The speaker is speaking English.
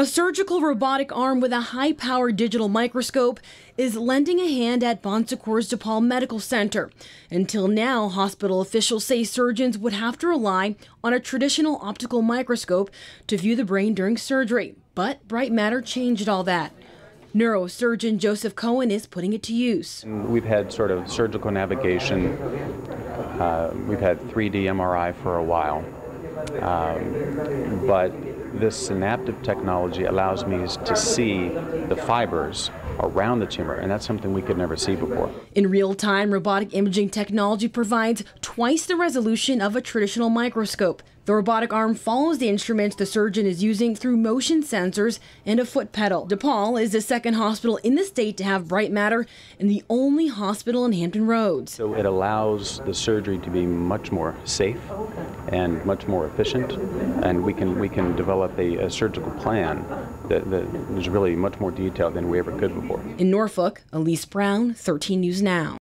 A surgical robotic arm with a high powered digital microscope is lending a hand at Bon Secours DePaul Medical Center. Until now, hospital officials say surgeons would have to rely on a traditional optical microscope to view the brain during surgery. But BrightMatter changed all that. Neurosurgeon Joseph Cohen is putting it to use. We've had sort of surgical navigation, uh, we've had 3D MRI for a while. Um, but this synaptive technology allows me to see the fibers around the tumor, and that's something we could never see before. In real time, robotic imaging technology provides twice the resolution of a traditional microscope. The robotic arm follows the instruments the surgeon is using through motion sensors and a foot pedal. DePaul is the second hospital in the state to have BrightMatter and the only hospital in Hampton Roads. So it allows the surgery to be much more safe and much more efficient, and we can we can develop a, a surgical plan that, that is really much more detailed than we ever could before. In Norfolk, Elise Brown, 13 News Now.